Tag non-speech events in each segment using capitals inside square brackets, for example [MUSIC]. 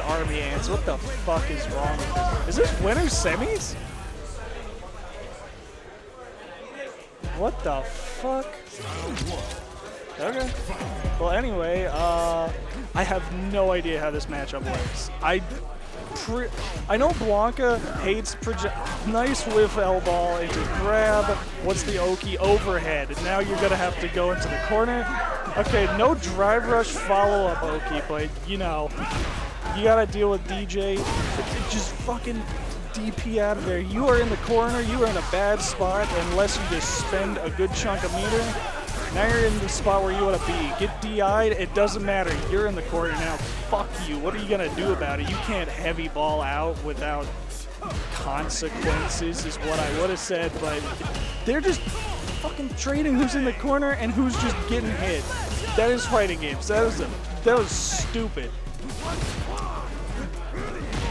Army Ants. What the fuck is wrong with this? Is this winner semis? What the fuck? Okay. Well, anyway, uh, I have no idea how this matchup works. I, I know Blanka hates project. Nice whiff L ball into grab. What's the Oki overhead? Now you're gonna have to go into the corner. Okay, no drive rush follow up Oki, but you know, you gotta deal with Dee Jay. Just fucking DP out of there. You are in the corner. You are in a bad spot unless you just spend a good chunk of meter. Now you're in the spot where you want to be. Get DI'd, it doesn't matter. You're in the corner now. Fuck you. What are you going to do about it? You can't heavy ball out without consequences, is what I would have said, but they're just fucking trading who's in the corner and who's just getting hit. That is fighting games. That is a, that was stupid.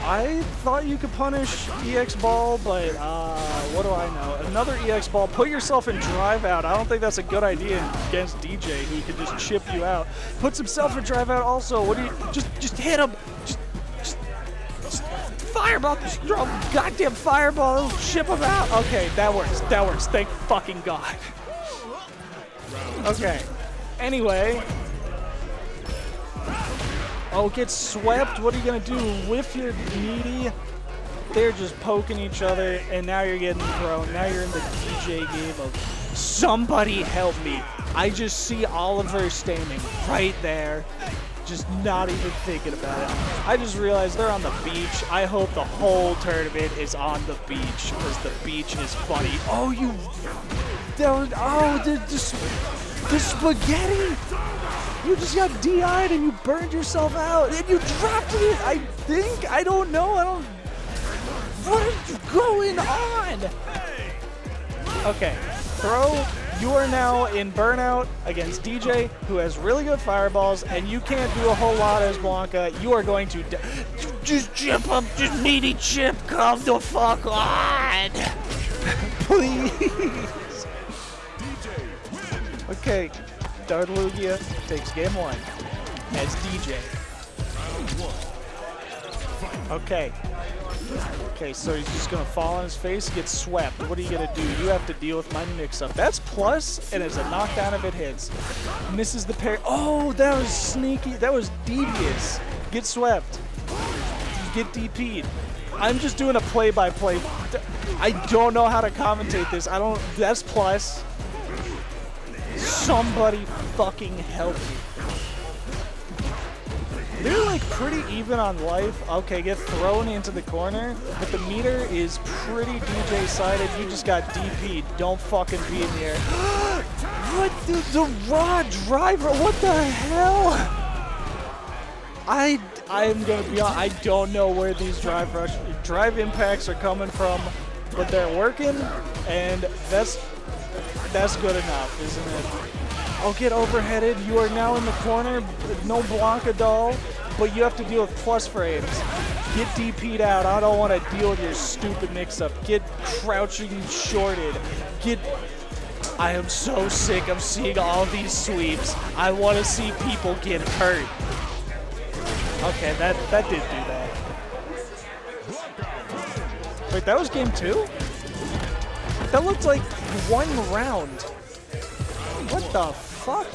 I thought you could punish EX ball, but uh, what do I know? Another EX ball. Put yourself in drive out. I don't think that's a good idea against Dee Jay, who can just chip you out. Puts himself in drive out also. What do you just just hit him? Just, just, fireball. Just goddamn fireball. Chip him out. Okay, that works. That works. Thank fucking god. Okay. Anyway, Oh, get swept. What are you going to do? Whiff your needy. They're just poking each other, and now you're getting thrown. Now you're in the Dee Jay game of somebody help me. I just see Oliver standing right there, just not even thinking about it. I just realized they're on the beach. I hope the whole tournament is on the beach, because the beach is funny. Oh, you... That was, oh, the, the, the spaghetti! You just got DI'd and you burned yourself out and you dropped it, I think. I don't know. I don't. What is going on? Okay, throw. You are now in burnout against Dee Jay, who has really good fireballs, and you can't do a whole lot as Blanka. You are going to just chip up, just needy chip. Come the fuck on, [LAUGHS] please. [LAUGHS] Okay, DarthLugia takes game one as Dee Jay. Okay. Okay, so he's just gonna fall on his face, get swept. What are you gonna do? You have to deal with my mix-up. That's plus, and it's a knockdown if it hits. Misses the parry. Oh, that was sneaky. That was devious. Get swept. Get DP'd. I'm just doing a play-by-play. -play. I don't know how to commentate this. I don't. That's plus. Somebody fucking help me. They're like pretty even on life. Okay, get thrown into the corner, but the meter is pretty Dee Jay sided. You just got DP. Don't fucking be in air. [GASPS] what the, the raw driver? What the hell? I I'm gonna be. I don't know where these drive rush drive impacts are coming from, but they're working, and that's that's good enough, isn't it? I'll get overheaded. You are now in the corner. No Blanka doll, but you have to deal with plus frames. Get DP'd out. I don't want to deal with your stupid mix-up. Get crouching shorted. Get... I am so sick of seeing all these sweeps. I want to see people get hurt. Okay, that, that did do that. Wait, that was game two? That looked like one round. What the fuck?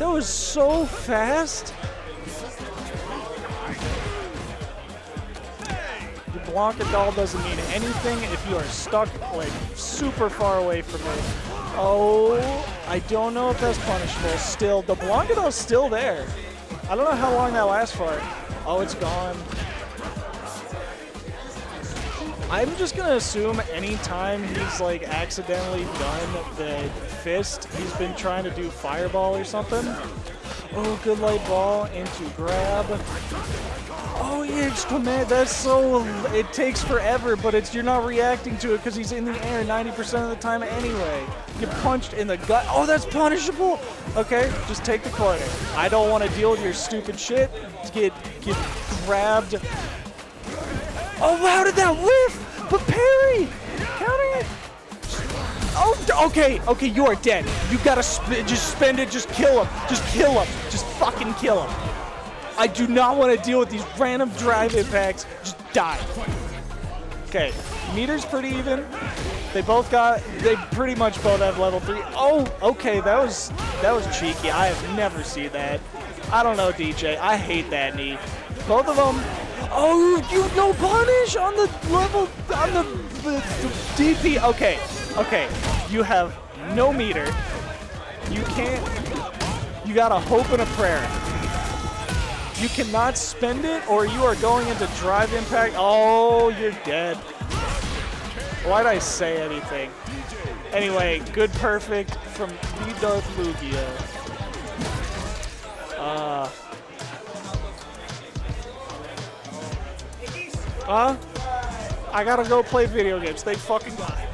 That was so fast. The Blanka doll doesn't mean anything if you are stuck like super far away from it. Oh, I don't know if that's punishable. Still, the Blanka doll's still there. I don't know how long that lasts for. Oh, it's gone. I'm just gonna assume anytime he's like accidentally done the fist, he's been trying to do fireball or something. Oh, good light ball into grab. Oh, EX command, that's so, it takes forever, but it's you're not reacting to it because he's in the air 90% of the time anyway. Get punched in the gut. Oh, that's punishable. Okay, just take the corner. I don't want to deal with your stupid shit. Get, get grabbed Oh, how did that whiff? But parry! Counter it! Oh, okay, okay, you are dead. You gotta sp just spend it, just kill him. Just kill him. Just fucking kill him. I do not want to deal with these random drive impacts. Just die. Okay, meter's pretty even. They both got, they pretty much both have level three. Oh, okay, that was, that was cheeky. I have never seen that. I don't know, Dee Jay. I hate that knee. Both of them. Oh, you no punish on the level, on the, the, the DP. Okay, okay. You have no meter. You can't, you got a hope and a prayer. You cannot spend it or you are going into drive impact. Oh, you're dead. Why'd I say anything? Anyway, good perfect from Darth Lugia. Uh. Uh. I gotta go play video games. Thank fucking God.